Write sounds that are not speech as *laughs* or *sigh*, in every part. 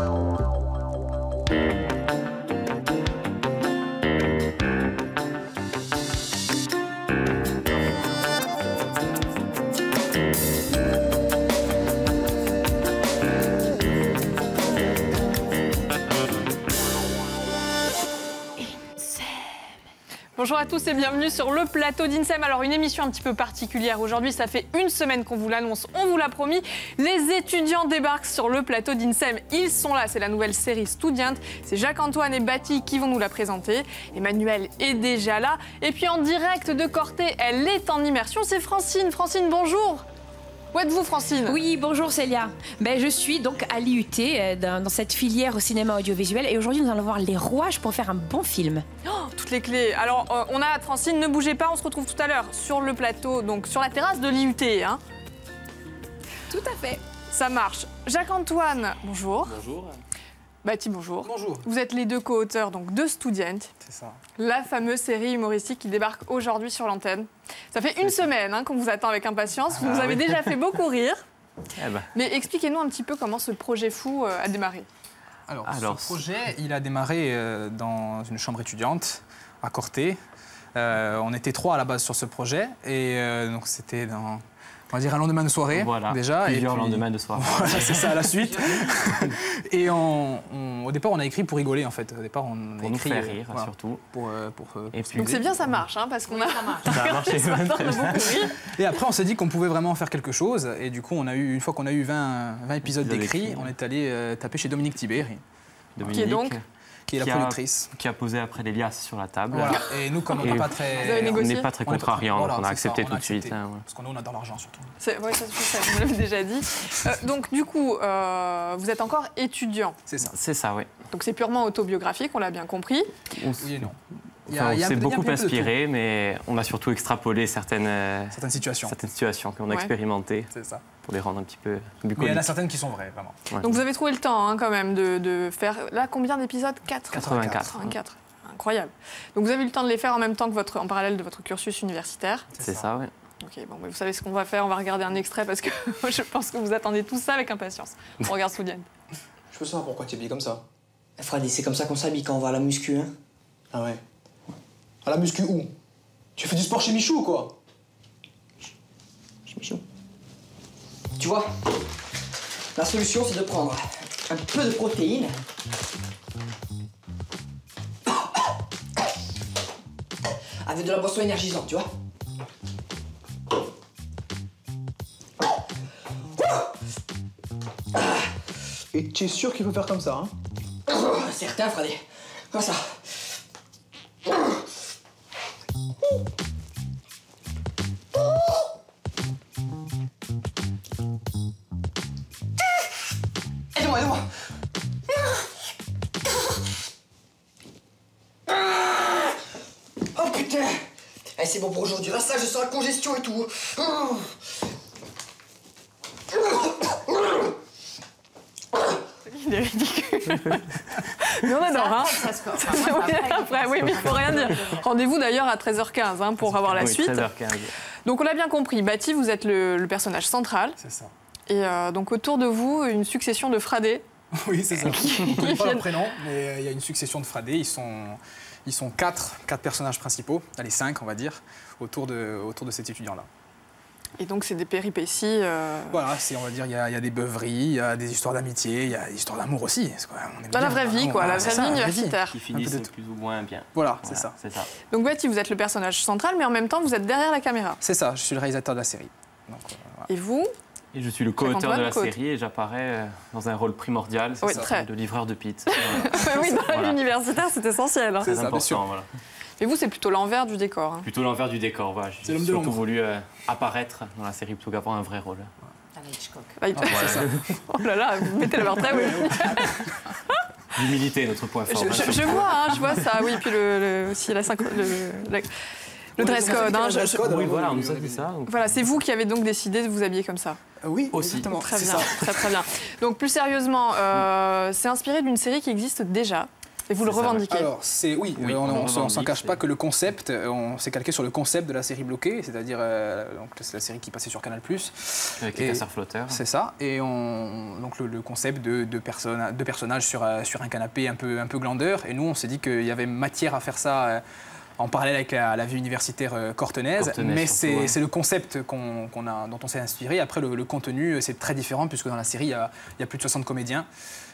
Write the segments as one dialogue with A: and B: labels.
A: Bye. Bonjour à tous et bienvenue sur le plateau d'INSEM. Alors une émission un petit peu particulière aujourd'hui, ça fait une semaine qu'on vous l'annonce, on vous l'a promis. Les étudiants débarquent sur le plateau d'INSEM. Ils sont là, c'est la nouvelle série Studiante. C'est Jacques-Antoine et Bati qui vont nous la présenter. Emmanuel est déjà là. Et puis en direct de Corté, elle est en immersion, c'est Francine. Francine, bonjour où êtes-vous, Francine?
B: Oui, bonjour Célia. Ben, je suis donc à l'IUT, euh, dans, dans cette filière au cinéma audiovisuel. Et aujourd'hui, nous allons voir les rouages pour faire un bon film.
A: Oh, Toutes les clés. Alors, euh, on a Francine, ne bougez pas, on se retrouve tout à l'heure sur le plateau, donc sur la terrasse de l'IUT. Hein.
B: Tout à fait.
A: Ça marche. Jacques-Antoine, bonjour.
C: Bonjour.
A: Bati, bonjour.
C: Bonjour.
A: Vous êtes les deux co-auteurs donc, de Studiante,
C: C'est ça.
A: la fameuse série humoristique qui débarque aujourd'hui sur l'antenne. Ça fait une semaine hein, qu'on vous attend avec impatience. Vous
C: Ah
A: nous avez
C: oui.
A: déjà fait beaucoup rire. *laughs*
C: Eh ben,
A: Mais expliquez-nous un petit peu comment ce projet fou euh, a démarré.
C: alors,
D: Alors,
C: ce projet, il a démarré euh, dans une chambre étudiante à Corté. Euh, on était trois à la base sur ce projet et euh, donc c'était dans, on va dire un lendemain de soirée
D: voilà,
C: déjà. et
D: plusieurs
C: puis-
D: lendemains de soirée. *laughs*
C: Voilà, c'est ça à la suite. *laughs* et on- on- au départ, on a écrit pour rigoler en fait. Au départ, on a
D: Pour nous
C: écrit
D: faire
C: euh,
D: rire,
C: voilà,
D: surtout.
C: pour, pour,
D: Et
C: pour
D: puis-
A: Donc c'est bien, ça marche, hein, parce qu'on a
D: Ça *laughs* a marché très bien.
C: Et après, on s'est dit qu'on pouvait vraiment faire quelque chose. Et du coup, on a eu, une fois qu'on a eu 20, 20 épisodes
D: écrits,
C: on est allé euh, taper chez Dominique Tiberi,
D: Dominique,
A: donc
C: qui est la
D: Qui a-
C: productrice.
D: qui a posé après les liasses sur la table.
C: Voilà. Et nous, comme on n'est pas très.
D: On n'est pas très contrariant,
C: voilà,
D: donc on a accepté
C: ça,
D: tout de suite. hein, ouais.
C: Parce qu'on on adore l'argent surtout.
A: C'est- ouais, ça, vous l'avez déjà dit. Euh, donc du coup, euh, vous êtes encore étudiant.
C: C'est ça.
D: C'est ça, oui.
A: Donc c'est purement autobiographique, on l'a bien compris.
C: Oui et non.
D: Enfin, on s'est beaucoup inspiré, mais on a surtout extrapolé certaines, euh,
C: Certaines situations.
D: certaines situations qu'on a
A: Ouais.
D: expérimentées
C: ça.
D: pour les rendre un petit peu
C: Mais il y en a
D: bucoliques.
C: certaines qui sont vraies, vraiment.
D: Ouais.
A: Donc vous avez trouvé le temps hein, quand même de, de faire... Là, combien d'épisodes? 4
D: 84.
A: 84. Incroyable. Donc vous avez eu le temps de les faire en même temps que votre, en parallèle de votre cursus universitaire?
D: C'est ça, oui.
A: Ok, bon, mais vous savez ce qu'on va faire, on va regarder un extrait parce que *laughs* je pense que vous attendez tout ça avec impatience. On regarde Soudienne.
E: Je veux savoir pourquoi tu es habillé comme ça?
F: Freddy, c'est comme ça qu'on s'habille quand on va à la muscu, hein?
E: Ah ouais. À la muscu où? Tu fais du sport chez Michou ou quoi?
F: Chez Michou. Tu vois, la solution, c'est de prendre un peu de protéines. Avec de la boisson énergisante, tu vois.
E: Et tu es sûr qu'il faut faire comme ça, hein?
F: Certain, Freddy. Comme ça. Aide-moi, aide-moi. Oh putain Eh, C'est bon pour aujourd'hui. Là, ça, je sens la congestion et tout.
A: Est ridicule. *laughs* Mais on adore, hein Oui, après, oui, mais il faut rien dire. Rendez-vous d'ailleurs à 13h15 hein, pour avoir la
D: Oui,
A: suite.
D: 13h15.
A: Donc on l'a bien compris, Bati, vous êtes le, le personnage central.
C: C'est ça.
A: Et euh, donc autour de vous, une succession de fradés. *laughs*
C: Oui, c'est ça. Je ne connais pas leur prénom, mais euh, il y a une succession de fradés. Ils sont, ils sont quatre, quatre personnages principaux, allez, cinq, on va dire, autour de, autour de cet étudiant-là.
A: Et donc c'est des péripéties. euh,
C: Voilà, c'est, on va dire, il y, a, il y a des beuveries, il y a des histoires d'amitié, il y a des histoires d'amour aussi.
A: Dans la vraie vie, quoi, la
C: voilà, c'est
A: vraie vie
C: la
A: universitaire.
D: Qui finissent plus ou moins bien.
C: Voilà, c'est
D: Voilà,
C: ça.
D: C'est ça.
A: Donc Bati, vous êtes le personnage central, mais en même temps, vous êtes derrière la caméra.
C: C'est ça, je suis le réalisateur de la série. Donc, euh, voilà.
A: Et vous?
D: Et je suis le co-auteur de la série et j'apparais euh, dans un rôle primordial, c'est
A: Oui,
D: ça,
A: très.
D: de livreur de pizza. *laughs* Voilà.
A: Oui, dans la vie
D: Voilà.
A: universitaire, c'est essentiel. hein.
C: C'est
D: important, voilà.
A: Et vous, c'est plutôt l'envers du décor. hein.
D: Plutôt l'envers du décor, voilà.
C: C'est
D: J'ai surtout
C: l'ombre.
D: voulu euh, apparaître dans la série plutôt qu'avoir un vrai rôle.
A: Là, il-
C: Ah,
A: oh là là, vous mettez le très oui.
D: L'humilité est notre point
A: Je,
D: fort.
A: je- je vois, hein, je vois ça, oui, puis le, le- aussi la synchro- le, la- le dress code. hein, je- je-
D: Oui, voilà, on nous a dit ça. donc-
A: Voilà, c'est vous qui avez donc décidé de vous habiller comme ça.
C: Euh, Oui,
D: Aussi.
C: exactement.
A: Très bien,
C: ça.
A: très très bien. Donc plus sérieusement, euh, c'est inspiré d'une série qui existe déjà et vous le revendiquez.
C: Alors, c'est oui,
D: Oui,
C: on
D: on
C: s'en- cache pas que le concept, euh, on s'est calqué sur le concept de la série bloquée, c'est-à-dire euh, c'est la série qui passait sur Canal+.
D: Avec les casseurs flotteurs.
C: C'est ça. Et on, donc le, le concept de, de, personna- de personnages sur, sur un canapé un peu, un peu glandeur. Et nous, on s'est dit qu'il y avait matière à faire ça euh, en parallèle avec la, la vie universitaire euh, cortenaise. Mais c'est
D: ouais.
C: le concept a, dont on s'est inspiré. Après, le, le contenu, euh, c'est très différent puisque dans la série, il y a, il y a plus de 60 comédiens.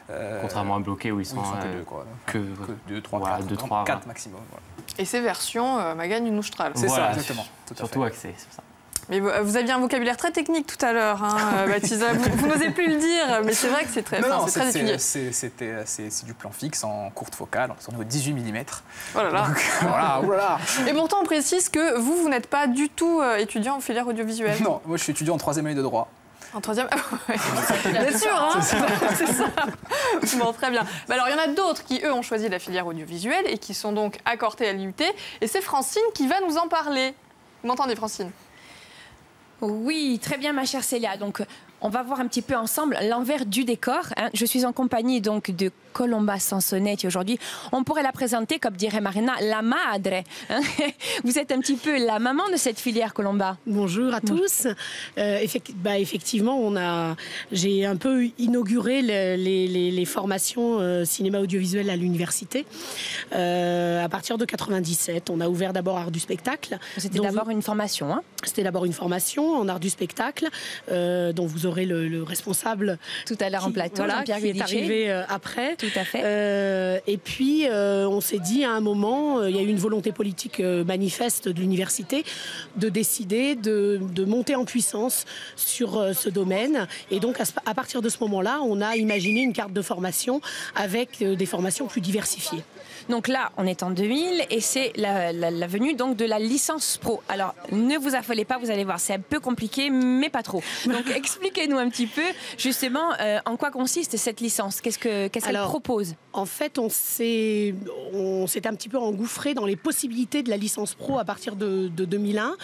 C: Euh,
D: Contrairement à Bloqué où ils sont,
C: oui, ils sont que
D: euh,
C: deux, quoi.
D: que,
C: Que 2, 3,
D: Voilà,
C: 4,
D: deux, trois,
C: quatre maximum. voilà.
A: Et c'est version euh, Magan Noustral.
C: C'est
D: Voilà,
C: ça, exactement. Tout
D: surtout axé sur ça.
A: Mais vous, vous aviez un vocabulaire très technique tout à l'heure, hein, *laughs* euh, Baptiste. Vous, vous n'osez plus le dire, mais c'est vrai que c'est très,
C: Non, non,
A: c'est très étudié.
C: c'est- c'était- c'est du plan fixe en courte focale, on est au 18 mm.
A: Oh là là. *laughs*
C: voilà, *laughs* oulala.
A: Et pourtant, on précise que vous, vous n'êtes pas du tout euh, étudiant en filière audiovisuelle.
C: Non, moi je suis étudiant en troisième année de droit.
A: En troisième. Bien sûr, hein C'est ça. Bon, très bien. Bah alors, il y en a d'autres qui, eux, ont choisi la filière audiovisuelle et qui sont donc accordés à l'IUT. Et c'est Francine qui va nous en parler. Vous m'entendez, Francine?
B: Oui, très bien, ma chère Célia. Donc, on va voir un petit peu ensemble l'envers du décor. hein. Je suis en compagnie donc de Colomba Sansonetti aujourd'hui. On pourrait la présenter, comme dirait Marina, la madre. hein. *laughs* Vous êtes un petit peu la maman de cette filière, Colomba.
G: Bonjour à tous. Euh, bah, effectivement, on a, j'ai un peu inauguré le- les, les- les formations euh, cinéma audiovisuel à l'université Euh, à partir de 97. On a ouvert d'abord art du spectacle.
B: C'était d'abord
G: vous-
B: une formation. hein.
G: C'était d'abord une formation en art du spectacle dont vous aurez le, le responsable
B: Tout à l'heure en plateau,
G: voilà,
B: Jean-Pierre
G: qui est arrivé euh, après.
B: Tout à fait.
G: Euh, et puis, euh, on s'est dit à un moment, il y a eu une volonté politique manifeste de l'université de décider de, de monter en puissance sur ce domaine. Et donc, à, partir de ce moment-là, on a imaginé une carte de formation avec des formations plus diversifiées.
B: Donc là, on est en 2000 et c'est la, la- la venue donc de la licence pro. Alors, ne vous affolez pas, vous allez voir, c'est un peu compliqué, mais pas trop. Donc, *laughs* expliquez-nous un petit peu justement euh, en quoi consiste cette licence? Qu'est-ce que qu'est-ce qu'elle propose?
G: En fait, on s'est, un petit peu engouffré dans les possibilités de la licence pro à partir de, de 2001.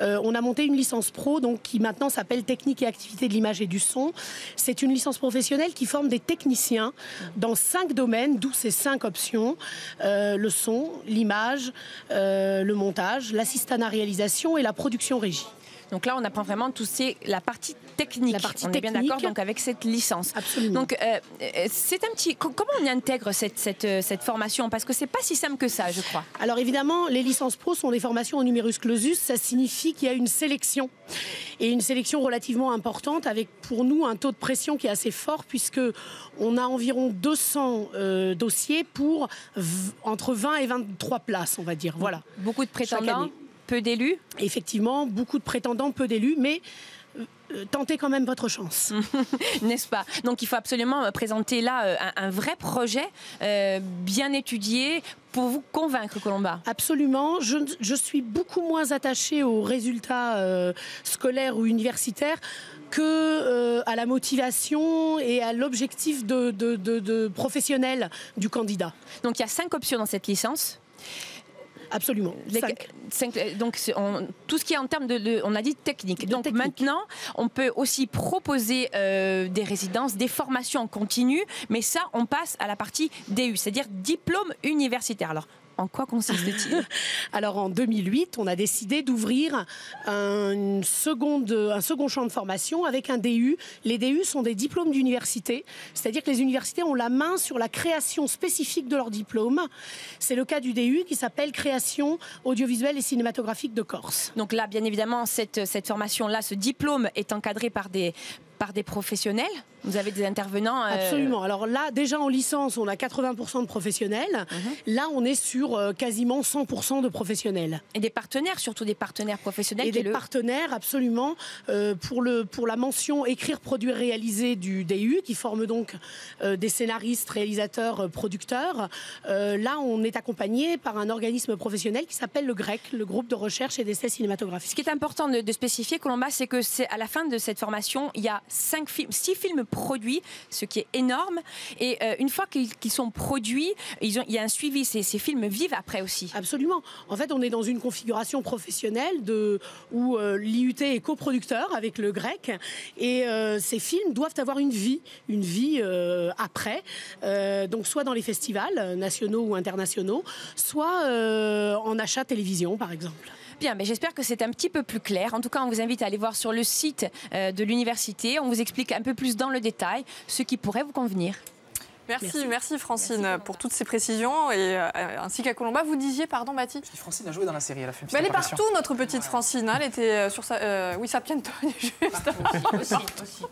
G: Euh, on a monté une licence pro donc, qui maintenant s'appelle Technique et activité de l'image et du son. C'est une licence professionnelle qui forme des techniciens dans cinq domaines, d'où ces cinq options. Euh, le son, l'image, euh, le montage, l'assistanat réalisation et la production régie.
B: Donc là, on apprend vraiment tout c'est la partie technique.
G: La partie
B: on est bien d'accord donc avec cette licence.
G: Absolument.
B: Donc euh, euh, c'est un petit co- comment on intègre cette, cette, euh, cette formation? Parce que c'est pas si simple que ça, je crois.
G: Alors évidemment, les licences pro sont des formations en numerus clausus. Ça signifie qu'il y a une sélection. Et une sélection relativement importante avec pour nous un taux de pression qui est assez fort puisque on a environ 200 euh, dossiers pour entre 20 et 23 places, on va dire. Voilà.
B: Beaucoup de prétendants. Peu d'élus.
G: Effectivement, beaucoup de prétendants, peu d'élus, mais euh, euh, tentez quand même votre chance. *laughs*
B: n'est-ce pas? Donc il faut absolument euh, présenter là un, un vrai projet euh, bien étudié pour vous convaincre, Colomba.
G: Absolument. Je, je suis beaucoup moins attachée aux résultats euh, scolaires ou universitaires que euh, à la motivation et à l'objectif de, de- de- de professionnel du candidat.
B: Donc il y a cinq options dans cette licence.
G: Absolument.
B: Les-
G: Cinq.
B: cinq- euh, donc on- tout ce qui est en termes de, de- on a dit technique.
G: De
B: donc
G: technique.
B: maintenant, on peut aussi proposer euh, des résidences, des formations en continu, mais ça, on passe à la partie DU, c'est-à-dire diplôme universitaire. Alors, en quoi consiste-t-il? *laughs*
G: Alors en 2008, on a décidé d'ouvrir un, seconde- un second champ de formation avec un DU. Les DU sont des diplômes d'université, c'est-à-dire que les universités ont la main sur la création spécifique de leur diplôme. C'est le cas du DU qui s'appelle Création audiovisuelle et cinématographique de Corse.
B: Donc là, bien évidemment, cette, cette formation-là, ce diplôme est encadré par des, par des professionnels. Vous avez des intervenants. euh,
G: Absolument. Alors là, déjà en licence, on a 80% de professionnels. Là, on est sur euh, quasiment 100% de professionnels.
B: Et des partenaires, surtout des partenaires professionnels.
G: Et des
B: le-
G: partenaires, absolument, euh, pour, le, pour la mention écrire, produire, réaliser du DU, qui forme donc des scénaristes, réalisateurs, producteurs. Là, on est accompagné par un organisme professionnel qui s'appelle le GREC, le groupe de recherche et d'essais
B: Ce
G: cinématographiques.
B: qui est important de, de spécifier, Colomba, c'est que c'est à la fin de cette formation, il y a cinq films, six films produits, ce qui est énorme. Et euh, une fois qu'ils sont produits, il y a un suivi. Ces, films vivent après aussi.
G: Absolument. En fait, on est dans une configuration professionnelle de, où euh, l'IUT est coproducteur avec le grec et euh, ces films doivent avoir une vie, une vie après, donc soit dans les festivals nationaux ou internationaux, soit en achat télévision par exemple.
B: Bien, mais j'espère que c'est un petit peu plus clair. En tout cas, on vous invite à aller voir sur le site euh, de l'université. On vous explique un peu plus dans le détail ce qui pourrait vous convenir.
A: Merci, merci, Francine pour toutes ces précisions et euh, ainsi qu'à Colomba. Vous disiez, pardon, Mathie
C: Francine a joué dans la série, elle a fait une
A: Mais elle est partout, notre petite Francine. hein. Elle était euh, sur sa. euh, oui, Sapienton, *laughs* juste avant.
H: Aussi, aussi.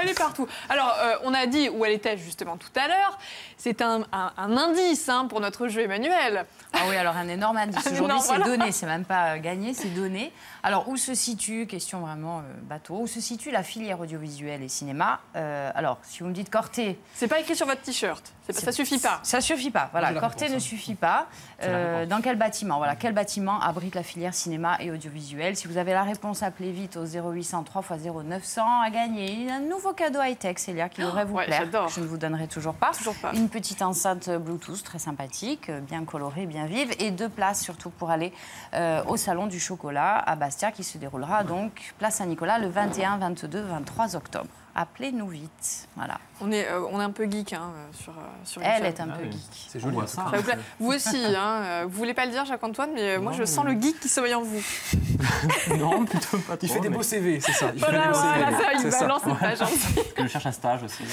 A: Elle est partout. Alors, euh, on a dit où elle était justement tout à l'heure. C'est un, un- un indice hein, pour notre jeu Emmanuel.
H: Ah oui, alors un énorme indice. *laughs* Aujourd'hui, c'est
A: voilà.
H: donné, c'est même pas euh, gagné, c'est donné. Alors, où se situe, question vraiment euh, bateau, où se situe la filière audiovisuelle et cinéma Euh, Alors, si vous me dites Corté,
A: C'est pas écrit sur votre t-shirt. Ça suffit pas.
H: ça suffit pas. Voilà, Corté ne
C: hein.
H: suffit pas. Euh, dans quel bâtiment? Voilà, quel bâtiment abrite la filière cinéma et audiovisuel? Si vous avez la réponse, appelez vite au 0800 3 x 0900 à gagner un nouveau cadeau high-tech, Célia, qui devrait vous
A: ouais,
H: plaire. Je ne vous donnerai toujours pas.
A: Toujours pas.
H: Une petite enceinte Bluetooth très sympathique, bien colorée, bien vive, et deux places surtout pour aller euh, au salon du chocolat à Bastia qui se déroulera donc place Saint-Nicolas le 21, 22, 23 octobre. Appelez-nous vite. Voilà.
A: On est, euh, on est un peu geek hein, euh, sur, euh, sur
H: Elle est un
D: Ah
H: peu
D: oui.
H: geek.
C: C'est joli.
D: ça.
A: Ça vous aussi, hein, vous voulez pas le dire, Jacques-Antoine, mais moi je sens
D: mais-
A: le geek qui sommeille en vous. *laughs*
D: Non, plutôt pas trop.
C: Il fait des
D: mais
C: beaux CV, c'est ça. Il fait
A: Voilà,
C: des beaux CV.
A: voilà, ça, il
C: c'est ça.
A: balance, c'est pas gentil.
D: parce que je cherche un stage aussi.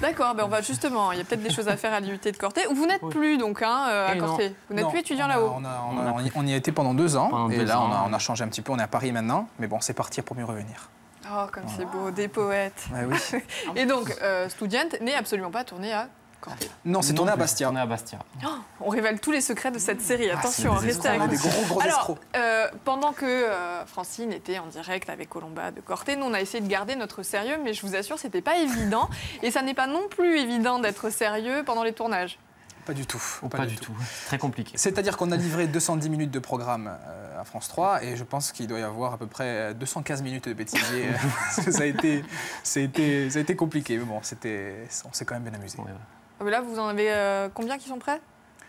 A: D'accord, ben on va justement, il y a peut-être des choses à faire à l'UT de Corté. Ou vous n'êtes
D: Oui.
A: plus donc hein, à
D: Eh.
A: Corté. Vous n'êtes plus étudiant là-haut.
C: On, a- on a- on y- a été pendant deux ans.
D: Pendant
C: et
D: deux
C: là, on, a, on a changé un petit peu. On est à Paris maintenant. Mais bon, c'est partir pour mieux revenir.
A: Oh, comme c'est beau, des poètes.
C: Ouais, oui. *laughs*
A: Et donc, euh, Student n'est absolument pas tourné à Corté.
C: Non, c'est tourné à Bastia.
D: Tourné à Bastia.
A: On révèle tous les secrets de cette série. Attention,
D: c'est des
A: restez avec nous.
C: des gros, gros
A: Alors, euh, pendant que euh, Francine était en direct avec Colomba de Corté, nous on a essayé de garder notre sérieux, mais je vous assure, c'était pas évident. Et ça n'est pas non plus évident d'être sérieux pendant les tournages.
C: Pas du tout.
D: Pas, du tout. Très compliqué.
C: C'est-à-dire qu'on a livré 210 minutes de programme euh, à France 3 et je pense qu'il doit y avoir à peu près 215 minutes de bêtisier. *laughs* *laughs* parce que ça a été, ça a été, ça a été compliqué. Mais bon, c'était, on s'est quand même bien amusé.
D: Ouais, ouais.
A: Ah, mais là, vous en avez euh, combien qui sont prêts?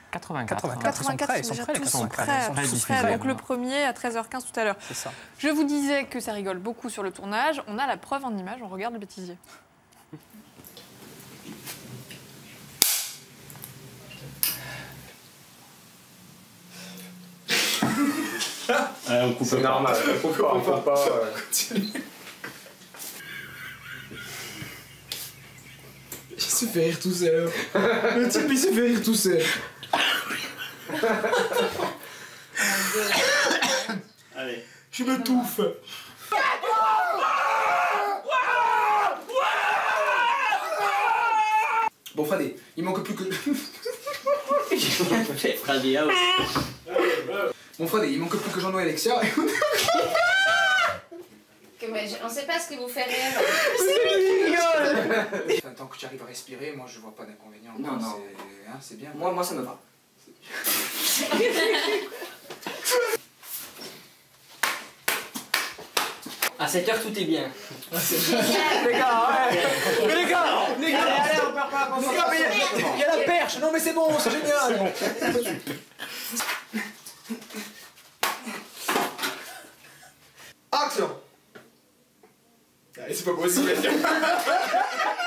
D: 84.
C: 84. Ils sont prêts, ils sont prêts, les
A: tous
C: 84,
A: prêts,
C: ils sont
A: tous
D: tous
A: prêts.
D: prêts.
A: Donc le premier à 13h15 tout à l'heure.
C: C'est ça.
A: Je vous disais que ça rigole beaucoup sur le tournage. On a la preuve en image, on regarde le bêtisier. *laughs*
I: C'est normal, faut pas, faut pas.
E: Il se fait rire tout seul. Le type, il se fait rire tout seul.
I: Allez.
E: Je me touffe. Bon, Freddy, il manque plus que. *laughs*
I: Freddy, ah ouais.
E: Bon, Freddy, il manque plus que Jean-Noël Alexia. *laughs*
H: on ne sait pas ce qui vous fait rire.
E: Enfin, tant que tu arrives à respirer, moi je vois pas d'inconvénient.
F: Non, non.
E: C'est hein, c'est bien.
F: Moi, moi, ça me va. *laughs* À 7 heures, tout est *laughs* bien.
E: Les gars, ouais. Mais les gars, les gars, allez, on perd pas Les gars, mais il y a- il y, a la perche. Non, mais c'est bon, c'est génial.
I: типа,
J: 8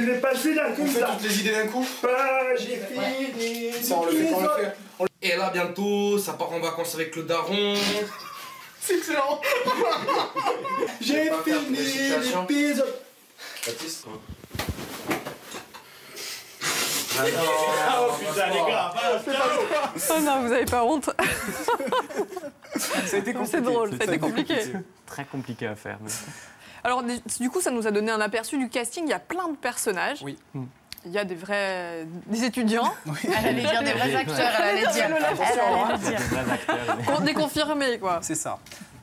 J: je vais passer là
E: On fait toutes les idées d'un coup?
J: Pas, j'ai fini.
E: Ça, on le fait, on le fait.
K: Et là, bientôt, ça part en vacances avec le daron.
E: C'est excellent. *laughs* J'ai fini l'épisode.
K: Baptiste
I: Oh putain, les gars, balance
A: Oh non, vous avez pas honte.
C: Ça a été compliqué.
A: C'est drôle, ça a été compliqué.
D: Très compliqué à faire. mais-
A: Alors, du coup, ça nous a donné un aperçu du casting. Il y a plein de personnages.
C: Oui.
A: Il y a des vrais. des étudiants.
H: Elle allait dire des vrais acteurs, elle allait dire. Elle allait dire.
D: Des vrais acteurs, mais-
A: Con- Des confirmés, quoi.
C: C'est ça.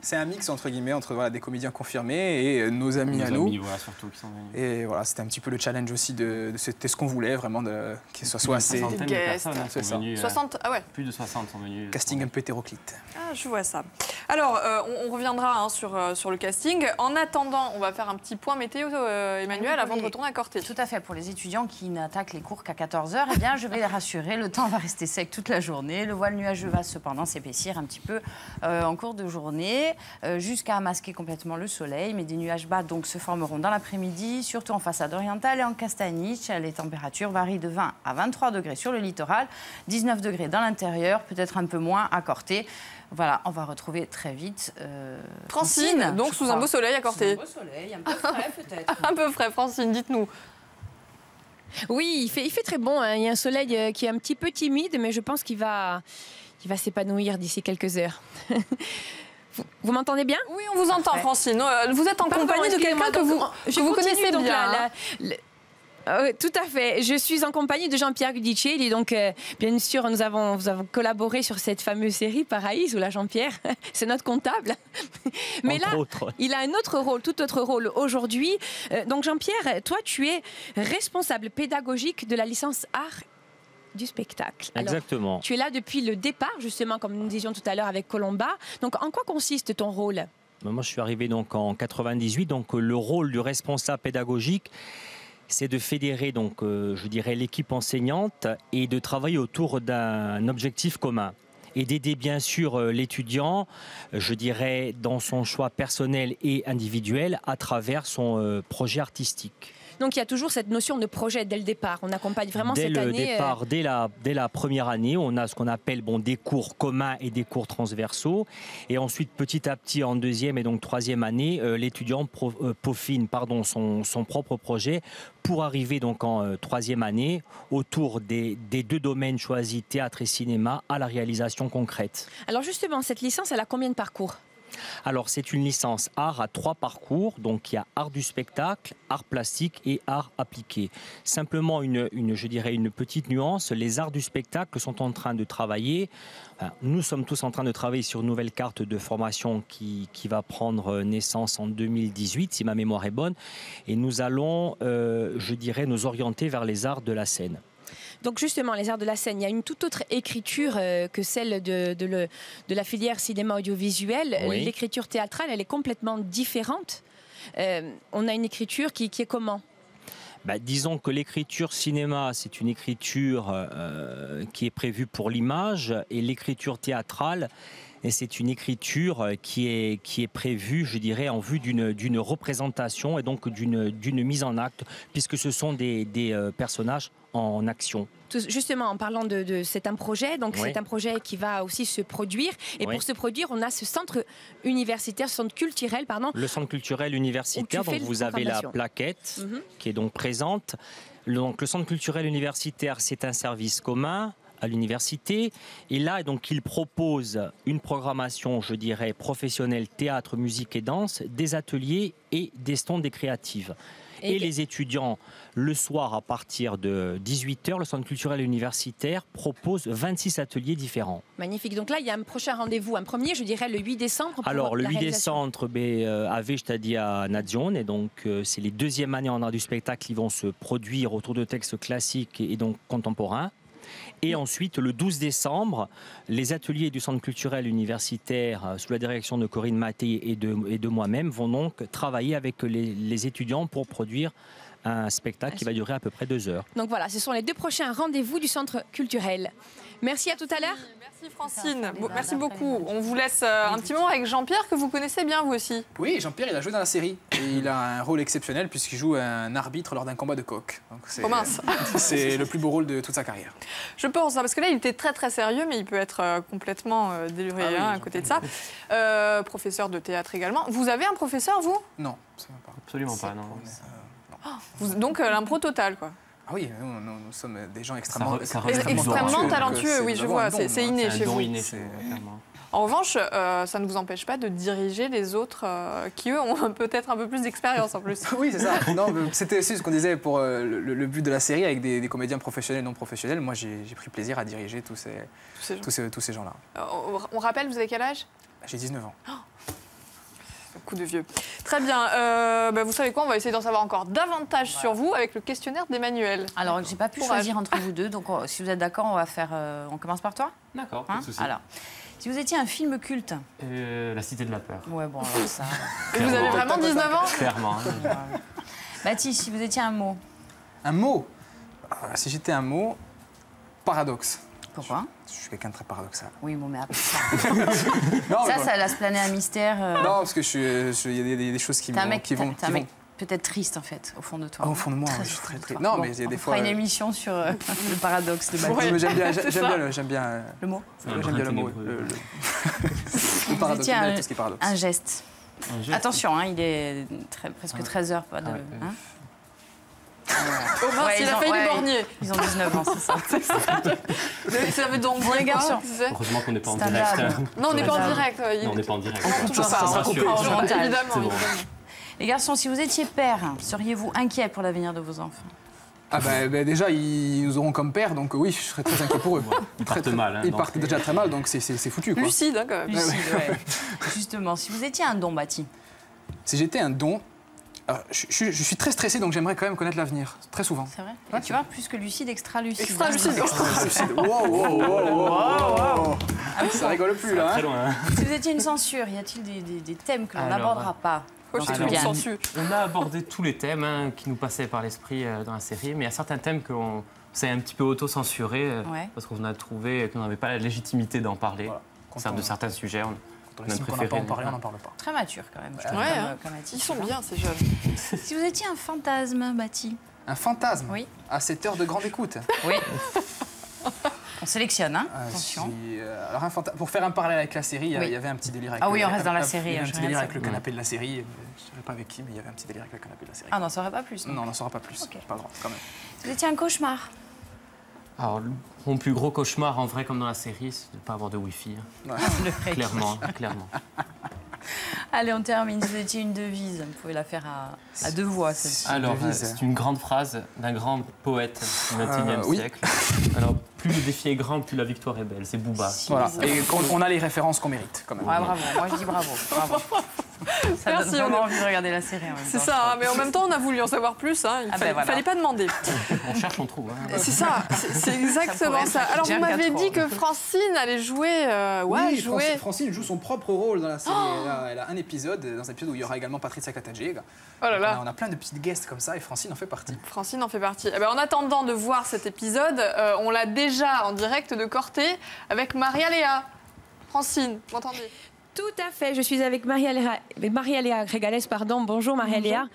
C: C'est un mix entre guillemets entre voilà, des comédiens confirmés et euh, nos amis
D: Nos
C: à nous.
D: amis, voilà, surtout, qui sont venus.
C: Et voilà, c'était un petit peu le challenge aussi de, de- c'était ce qu'on voulait vraiment de que ce soit assez
D: de personnes hein,
C: C'est
D: sont
C: ça.
D: venues, euh,
A: 60, ah ouais.
D: Plus de 60 sont venus.
C: casting un peu hétéroclite.
A: Ah, je vois ça. Alors, euh, on, on reviendra hein, sur, euh, sur le casting. En attendant, on va faire un petit point météo, euh, Emmanuel,
H: Oui,
A: avant de retourner à Corté.
H: Tout à fait. Pour les étudiants qui n'attaquent les cours qu'à 14h, eh bien, je vais les rassurer. Le temps va rester sec toute la journée. Le voile nuageux va cependant s'épaissir un petit peu euh, en cours de journée, euh, jusqu'à masquer complètement le soleil. Mais des nuages bas donc se formeront dans l'après-midi, surtout en façade orientale et en Castaniche. Les températures varient de 20 à 23 degrés sur le littoral, 19 degrés dans l'intérieur, peut-être un peu moins à Corté. Voilà, on va retrouver très vite euh,
A: Francine, donc sous un beau soleil à Corté.
H: Sous un beau soleil, un peu frais *laughs* peut-être.
A: Un peu frais, Francine, dites-nous.
B: Oui, il fait, il fait très bon. hein. Il y a un soleil euh, qui est un petit peu timide, mais je pense qu'il va, il va s'épanouir d'ici quelques heures. *laughs* vous vous m'entendez bien?
A: Oui, on vous entend, Francine. Euh, Vous êtes en
B: Pardon,
A: compagnie de quelqu'un que vous, que
B: je
A: vous connaissez
B: donc,
A: bien.
B: la-
A: hein.
B: la- Ah tout à fait. Je suis en compagnie de Jean-Pierre Gudicelli. Donc, euh, bien sûr, nous avons, nous avons collaboré sur cette fameuse série Paraïs, où là, Jean-Pierre, *laughs* c'est notre comptable. *laughs* Mais
L: Entre
B: là,
L: autres.
B: il a un autre rôle, tout autre rôle aujourd'hui. Euh, donc, Jean-Pierre, toi, tu es responsable pédagogique de la licence art du spectacle. Alors,
L: Exactement.
B: tu es là depuis le départ, justement, comme nous disions tout à l'heure avec Colomba. Donc, en quoi consiste ton rôle?
L: Moi, je suis arrivé donc en 98. Donc, euh, le rôle du responsable pédagogique, c'est de fédérer donc, euh, je dirais, l'équipe enseignante et de travailler autour d'un objectif commun. Et d'aider bien sûr euh, l'étudiant, je dirais, dans son choix personnel et individuel à travers son projet artistique.
B: Donc, il y a toujours cette notion de projet dès le départ. On accompagne vraiment
L: dès
B: cette
L: le
B: année. euh,
L: départ, dès, la, dès la première année, on a ce qu'on appelle bon, des cours communs et des cours transversaux. Et ensuite, petit à petit, en deuxième et donc troisième année, euh, l'étudiant euh, peaufine pardon, son, son propre projet pour arriver donc en euh, troisième année autour des, des deux domaines choisis, théâtre et cinéma, à la réalisation concrète.
B: Alors justement, cette licence, elle a combien de parcours?
L: Alors, c'est une licence art à trois parcours. Donc, il y a art du spectacle, art plastique et art appliqué. Simplement, une, je dirais, une petite nuance. Les arts du spectacle sont en train de travailler. Nous sommes tous en train de travailler sur une nouvelle carte de formation qui, qui va prendre naissance en 2018, si ma mémoire est bonne. Et nous allons, euh, je dirais, nous orienter vers les arts de la scène.
B: Donc justement, les arts de la scène, il y a une toute autre écriture euh, que celle de, de le- de la filière cinéma audiovisuel.
L: Oui.
B: L'écriture théâtrale, elle est complètement différente. Euh, on a une écriture qui, qui est comment?
L: Bah, disons que l'écriture cinéma, c'est une écriture euh, qui est prévue pour l'image, et l'écriture théâtrale, et c'est une écriture euh, qui est, qui est prévue, je dirais, en vue d'une représentation et donc d'une mise en acte, puisque ce sont des, des, euh, personnages en action.
B: Justement, en parlant de, de- c'est un projet, donc
L: Oui.
B: c'est un projet qui va aussi se produire. Et
L: Oui.
B: pour se produire, on a ce centre universitaire, ce centre culturel, pardon.
L: Le centre culturel universitaire, donc vous avez la plaquette
B: Mhm.
L: qui est donc présente. Donc le centre culturel universitaire, c'est un service commun à l'université. Et là, donc, il propose une programmation, je dirais, professionnelle, théâtre, musique et danse, des ateliers et des stands des créatives.
B: Et-
L: Et, les étudiants, le soir, à partir de 18h, le centre culturel universitaire propose 26 ateliers différents.
B: Magnifique. Donc là, il y a un prochain rendez-vous, un premier, je dirais, le 8 décembre. pour
L: Alors, le
B: la
L: 8
B: réalisation.
L: décembre, ben, euh, à Vejtadi à Nazione, et donc euh, c'est les deuxièmes années en art du spectacle qui vont se produire autour de textes classiques et donc contemporains. Et ensuite, le 12 décembre, les ateliers du Centre culturel universitaire, euh, sous la direction de Corinne Maté et de, moi-même, vont donc travailler avec les étudiants pour produire un spectacle qui va durer à peu près deux heures.
B: Donc voilà, ce sont les deux prochains rendez-vous du centre culturel. Merci à tout à l'heure.
A: Merci Francine, merci beaucoup. On vous laisse euh, un petit moment avec Jean-Pierre que vous connaissez bien vous aussi.
C: Oui, Jean-Pierre, il a joué dans la série. Et il a un rôle exceptionnel puisqu'il joue un arbitre lors d'un combat de coq. C'est,
A: Oh mince. *laughs*
C: c'est le plus beau rôle de toute sa carrière.
A: Je pense, hein, parce que là il était très très sérieux, mais il peut être euh, complètement euh, déluré
C: Ah oui,
A: hein, à côté de ça. Euh, professeur de théâtre également. Vous avez un professeur vous?
C: Non, absolument pas.
D: Absolument pas, non.
A: Vous- Donc euh, l'impro total quoi.
C: Ah oui, nous, nous- nous sommes des gens extrêmement,
D: re- ça
C: extrêmement,
A: talentueux,
C: c'est
A: oui, je vois, c'est- c'est
C: hein.
A: inné
D: C'est
A: chez
D: un don
A: vous.
D: inné
C: C'est-
D: chez vous, clairement.
A: En revanche, euh, ça ne vous empêche pas de diriger les autres euh, qui eux ont *laughs* peut-être un peu plus d'expérience en plus. *laughs*
C: Oui, c'est ça. *laughs* Non, mais c'était aussi ce qu'on disait pour euh, le, le but de la série avec des, des comédiens professionnels et non professionnels. Moi, j'ai j'ai pris plaisir à diriger tous ces,
A: Tous ces gens.
C: tous ces, tous ces gens-là.
A: Euh, on- on rappelle, vous avez quel âge?
C: J'ai 19 ans.
A: Coup de vieux. Très bien. euh, bah, vous savez quoi On va essayer d'en savoir encore davantage sur vous avec le questionnaire d'Emmanuel.
H: Alors, j'ai pas pu
A: Courage.
H: choisir entre vous *laughs* deux, donc on- si vous êtes d'accord, on va faire. euh, on commence par toi
D: D'accord, pas
H: Hein
D: de souci.
H: Alors, si vous étiez un film culte.
D: Euh, la Cité de la Peur.
H: Ouais, bon, alors ça.
A: Et *laughs* vous avez vraiment 19 ans
D: Clairement. hein.
H: Baptiste, si vous étiez un mot.
C: Un mot? Ah, Si j'étais un mot, paradoxe.
H: Pourquoi
C: Je suis quelqu'un de très paradoxal.
H: Oui, bon, mais après ça. *laughs*
C: Non,
H: ça, ça laisse planer un mystère. euh,
C: Non, parce que je suis- il y a des, des- des choses qui
H: mec,
C: qui vont,
H: t'es un
C: qui
H: mec
C: vont-
H: peut-être triste en fait, au fond de toi.
C: Ah, au fond de moi,
H: Très
C: je suis très triste. Non,
H: Bon,
C: mais il y a des
H: on
C: fois.
H: fera une
C: euh,
H: émission sur euh, *laughs* le paradoxe de Baptiste.
C: mais j'aime bien, *laughs* j'aime bien, le- j'aime bien. euh,
H: Le mot
C: J'aime bien le mot. le- le- Le paradoxe,
H: un-
C: tout ce qui est paradoxe.
H: Un geste.
D: Un geste.
H: Attention, hein, il est très- presque
D: Ah.
H: 13 heures, pas de.
D: Ah ouais,
H: hein
A: Au moins,
H: Ouais,
A: il
H: ils
A: a
H: ont-
A: failli
H: ouais,
A: bornier.
H: Ils ont 19 ans, c'est ça. *laughs*
A: Ça veut donc que c'est
D: Heureusement qu'on n'est pas en
H: C'est un
D: direct.
A: Non, on n'est pas en direct.
D: Non, on n'est pas en direct.
A: Pas,
D: Ça
A: on
D: sera
A: pas,
H: en montage.
A: évidemment.
H: Les garçons, si vous étiez père, seriez-vous inquiet pour l'avenir de vos enfants?
C: Ah bah, bah, déjà, ils nous auront comme père, donc oui, je serais très inquiet pour eux. *laughs*
D: Ils
C: Très,
D: partent
C: très-
D: mal. hein,
C: Ils partent déjà très mal, donc c'est- foutu. Quoi.
A: Lucide, hein, quand même.
H: Lucide, ouais. Justement, si vous étiez un don bâti,
C: Si j'étais un don, alors, je, je- je suis très stressé, donc j'aimerais quand même connaître l'avenir, très souvent.
H: c'est vrai
C: Ouais,
H: Tu vois, plus que lucide, extra lucide.
A: Extra lucide. *laughs*
C: Lucide. Wow, wow, wow, wow, wow. Ça rigole plus là.
D: Très
C: Hein
D: loin. hein.
H: Si vous étiez une censure, y a-t-il des, des- des thèmes que l'on n'abordera pas
A: Faut que je
D: Alors. On a abordé tous les thèmes hein, qui nous passaient par l'esprit euh, dans la série, mais il y a certains thèmes qu'on s'est un petit peu auto-censurés euh,
H: Ouais.
D: parce qu'on a trouvé qu'on n'avait pas la légitimité d'en parler.
C: Voilà. Quand
D: Certes,
C: on-
D: de certains sujets. on-
C: on estime qu'on n'a pas en parlé, on n'en parle pas.
H: Très mature quand même. je trouve,
A: Ouais,
H: comme,
A: hein.
H: comme.
A: Ils sont bien, ces jeunes. *laughs*
H: Si vous étiez un fantasme bâti,
C: Un fantasme
H: Oui.
C: à cette heure de grande écoute.
H: oui. *laughs* On sélectionne, hein
C: Ah,
H: Attention.
C: si, euh, alors un fanta- pour faire un parallèle avec la série, il y a-
H: Oui.
C: il y avait un petit délire avec
H: Ah oui,
C: le-
H: on reste dans la série,
C: Il y avait
H: hein,
C: un
H: je
C: petit délire avec le canapé de la série. Je ne savais pas avec qui, mais il y avait un petit délire avec le canapé de la série.
H: Ah, on n'en saurait pas plus.
C: non, on n'en saura pas plus.
H: Ok.
C: Pas le droit, quand même.
H: Si vous étiez un cauchemar,
D: Alors, mon plus gros cauchemar, en vrai, comme dans la série, c'est de ne pas avoir de Wi-Fi. hein.
H: le vrai.
D: Clairement, clairement. *laughs*
H: Allez, on termine. Vous étiez une devise, vous pouvez la faire à, à deux voix. celle-ci.
D: Alors, euh, c'est une grande phrase d'un grand poète du XXIe
C: Euh, oui.
D: siècle. Alors, plus le défi est grand, plus la victoire est belle. C'est Booba.
C: Voilà. Et qu'on- on a les références qu'on mérite, quand même.
H: Ouais, bravo. Moi, je dis bravo. bravo. *laughs* *laughs* Ça
A: Merci,
H: donne vraiment
A: on est-
H: envie de regarder la série. même
A: C'est ça, hein, mais en même temps, on a voulu en savoir plus. hein. Il
H: Ah ben
A: fallait,
H: voilà.
A: fallait pas demander. *laughs*
D: On cherche, on trouve. hein.
A: C'est ça, c'est exactement ça. Alors, vous m'avez dit que Francine allait jouer. euh, ouais,
C: Oui,
A: jouer.
C: Francine, Francine joue son propre rôle dans la série. elle, a, elle a un épisode, dans un épisode où il y aura également Patricia Katajeg.
A: Oh là là.
C: On a plein de petites guests comme ça et Francine en fait partie.
A: Francine en fait partie. Eh ben, en attendant de voir cet épisode, euh, on l'a déjà en direct de Corté avec Maria Léa. Francine, vous m'entendez?
B: Tout à fait. Je suis avec Maria-Léa Maria pardon. Bonjour Maria-Léa.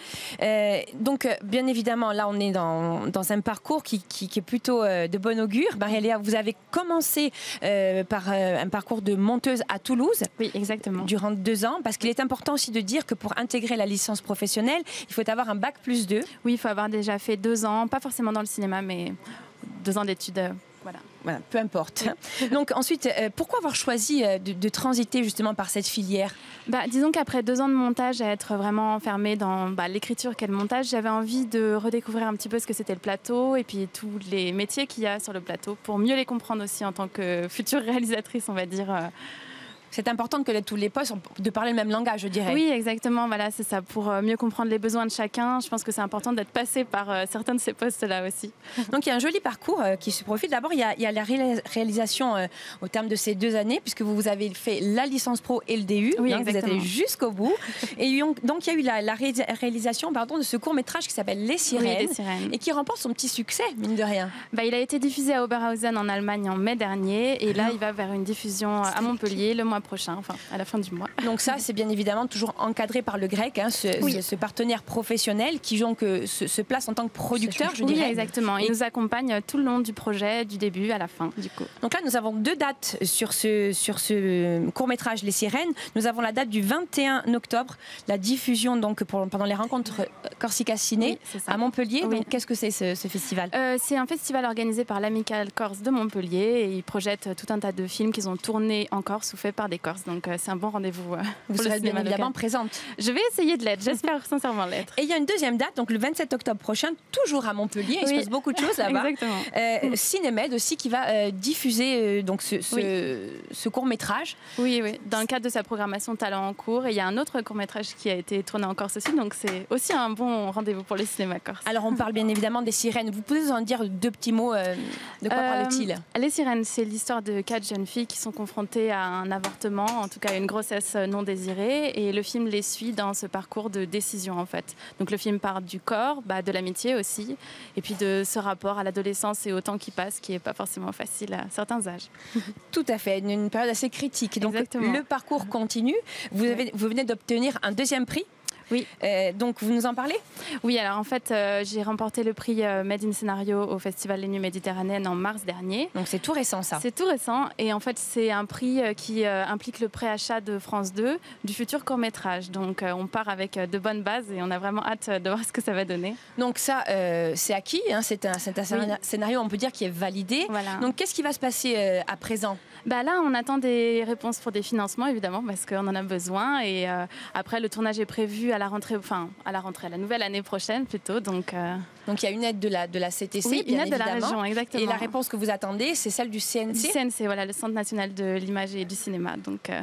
B: Euh, donc, euh, bien évidemment, là, on est dans, dans un parcours qui, qui- qui est plutôt euh, de bon augure. Maria-Léa, vous avez commencé euh, par un parcours de monteuse à Toulouse.
M: Oui, exactement.
B: Durant deux ans, parce qu'il est important aussi de dire que pour intégrer la licence professionnelle, il faut avoir un bac plus deux.
M: Oui, il faut avoir déjà fait deux ans, pas forcément dans le cinéma, mais deux ans d'études. Euh, Voilà.
B: Voilà, peu importe. *laughs* Donc ensuite, euh, pourquoi avoir choisi euh, de, de transiter justement par cette filière?
M: Bah, disons qu'après deux ans de montage, à être vraiment enfermée dans bah, l'écriture qu'est le montage, j'avais envie de redécouvrir un petit peu ce que c'était le plateau et puis tous les métiers qu'il y a sur le plateau pour mieux les comprendre aussi en tant que future *laughs* réalisatrice, on va dire.
B: C'est important que tous les postes de parler le même langage, je dirais.
M: Oui, exactement. Voilà, c'est ça. Pour euh, mieux comprendre les besoins de chacun, je pense que c'est important d'être passé par euh, certains de ces postes-là aussi. *laughs*
B: Donc il y a un joli parcours euh, qui se profile. D'abord, il, y a- il y a la réalis- réalisation au terme de ces deux années, puisque vous, vous avez fait la licence pro et le DU.
M: Oui,
B: donc vous êtes allé jusqu'au bout. Et donc il y a eu la, la ré- réalisation pardon, de ce court métrage qui s'appelle Les Sirènes.
M: Oui, Les Sirènes.
B: Et qui remporte son petit succès, mine de rien.
M: Bah, il a été diffusé à Oberhausen en Allemagne en mai dernier et là il va vers une diffusion à Montpellier le mois prochain, enfin à la fin du mois.
B: Donc ça, c'est bien évidemment toujours encadré par le grec, hein, ce,
M: Oui.
B: ce- ce partenaire professionnel qui donc euh, se, se place en tant que producteur, je
M: Oui,
B: dirais.
M: exactement. Il
B: Et-
M: nous accompagne tout le long du projet, du début à la fin, du coup.
B: Donc là, nous avons deux dates sur ce, sur ce court-métrage Les Sirènes. Nous avons la date du 21 octobre, la diffusion donc pour- pendant les rencontres euh, Corsica Ciné
M: Oui,
B: à Montpellier. Donc qu'est-ce que c'est ce, ce festival?
M: Euh, c'est un festival organisé par l'Amicale Corse de Montpellier et ils projettent tout un tas de films qu'ils ont tournés en Corse ou faits par des Corses. Donc euh, c'est un bon rendez-vous. euh,
B: Vous
M: pour le
B: serez bien évidemment présente.
M: Je vais essayer de l'être. J'espère *laughs* sincèrement l'être.
B: Et il y a une deuxième date, donc le 27 octobre prochain, toujours à Montpellier. Il se
M: Oui.
B: passe beaucoup de choses là-bas.
M: Exactement.
B: Euh, Cinémed aussi qui va diffuser donc ce, ce, court métrage.
M: Oui, oui, dans le cadre de sa programmation Talent en cours. Et il y a un autre court-métrage qui a été tourné en Corse aussi, donc c'est aussi un bon rendez-vous pour le cinéma corse.
B: Alors on parle bien évidemment des sirènes. Vous pouvez nous en dire deux petits mots. de quoi
M: Euh,
B: parle-t-il?
M: Les sirènes, c'est l'histoire de quatre jeunes filles qui sont confrontées à un avortement, en tout cas une grossesse non désirée, et le film les suit dans ce parcours de décision en fait. Donc le film part du corps, bah, de l'amitié aussi, et puis de ce rapport à l'adolescence et au temps qui passe, qui n'est pas forcément facile à certains âges. *laughs*
B: Tout à fait, une, une période assez critique. Donc
M: Exactement.
B: le parcours continue. Vous, avez, vous venez d'obtenir un deuxième prix.
M: Oui.
B: donc vous nous en parlez?
M: Oui, alors en fait, euh, j'ai remporté le prix euh, Made in Scénario au Festival Les Nuits Méditerranéennes en mars dernier.
B: Donc c'est tout récent ça.
M: C'est tout récent et en fait c'est un prix euh, qui euh, implique le préachat de France 2 du futur court métrage. Donc euh, on part avec euh, de bonnes bases et on a vraiment hâte euh, de voir ce que ça va donner.
B: Donc ça, euh, c'est acquis. hein, c'est un, scénario- scénario, on peut dire, qui est validé. Donc qu'est-ce qui va se passer euh, à présent?
M: Bah là, on attend des réponses pour des financements, évidemment, parce qu'on en a besoin. Et euh, après, le tournage est prévu à la rentrée, enfin, à la rentrée, à la nouvelle année prochaine plutôt. Donc, euh,
B: Donc il y a une aide de la, de la CTC,
M: Oui, une
B: bien
M: aide de la
B: évidemment.
M: région, exactement.
B: Et la réponse que vous attendez, c'est celle du CNC.
M: du CNC, voilà, le Centre national de l'image et du cinéma. Donc, euh,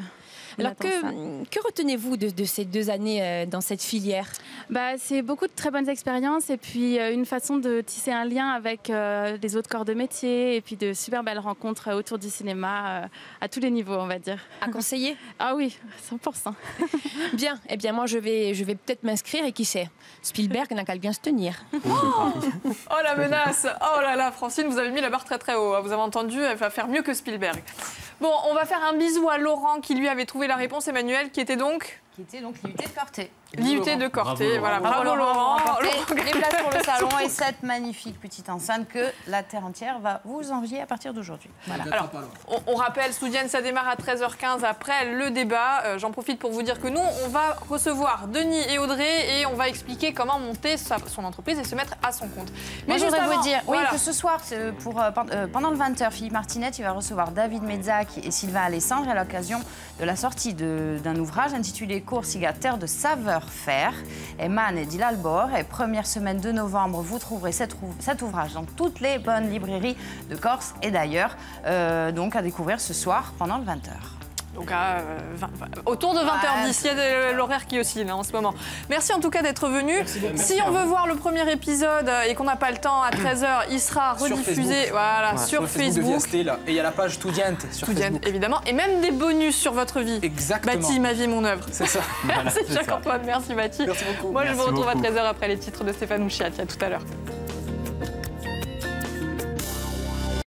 B: Alors que, que retenez-vous de, de ces deux années euh, dans cette filière?
M: Bah, c'est beaucoup de très bonnes expériences et puis euh, une façon de tisser un lien avec euh, les autres corps de métier et puis de super belles rencontres autour du cinéma à tous les niveaux, on va dire.
B: À conseiller? *laughs*
M: Ah oui, 100%. *laughs*
B: Bien, eh bien moi je vais, je vais peut-être m'inscrire et qui sait? Spielberg n'a qu'à bien se tenir. *laughs*
A: Oh la menace Oh là là, Francine, vous avez mis la barre très très haut. hein. Vous avez entendu, elle va faire mieux que Spielberg. Bon, on va faire un bisou à Laurent qui lui avait trouvé la réponse, Emmanuel, qui était donc
H: Qui était donc l'IUT de Corté.
A: l'IUT de Corté.
H: Bravo,
A: Voilà,
H: Laurent.
A: bravo, Laurent.
H: Les places pour le salon *laughs* et cette magnifique petite enceinte que la terre entière va vous envier à partir d'aujourd'hui. Voilà.
A: Alors, on, on rappelle, Soudienne, ça démarre à 13h15 après le débat. Euh, J'en profite pour vous dire que nous, on va recevoir Denis et Audrey et on va expliquer comment monter sa- son entreprise et se mettre à son compte.
H: Mais je voudrais vous dire oui,
A: voilà.
H: que ce soir, pour, euh, euh, pendant le 20h, Philippe Martinet il va recevoir David Mezzac et Sylvain Alessandre à l'occasion de la sortie d'un ouvrage intitulé Coursiga, terre de savoir-faire. Eman et Dilal Bor. Et première semaine de novembre, vous trouverez cet, ouv- cet ouvrage dans toutes les bonnes librairies de Corse et d'ailleurs. Euh, donc à découvrir ce soir pendant le 20h.
A: Donc à, euh, 20 autour de 20h10,
H: Ouais.
A: il y a de- l'horaire qui oscille hein, en ce moment. Merci en tout cas d'être venu. Si on veut voir le premier épisode euh, et qu'on n'a pas le temps à 13h, il sera
C: Sur
A: rediffusé
C: Facebook.
A: voilà,
C: Ouais,
A: sur, Facebook.
C: de Via Stella. Et il y a la page Studiante sur Facebook.
A: évidemment, et même des bonus sur votre vie.
C: Exactement.
A: Bâti, ma vie, mon œuvre.
C: C'est ça.
A: Merci *laughs*
C: Voilà.
A: Jacques-Antoine, merci Bâti.
C: Merci beaucoup.
A: Moi, je vous retrouve
C: beaucoup.
A: à 13h après les titres de Stéphane Ouchiat. À tout à l'heure.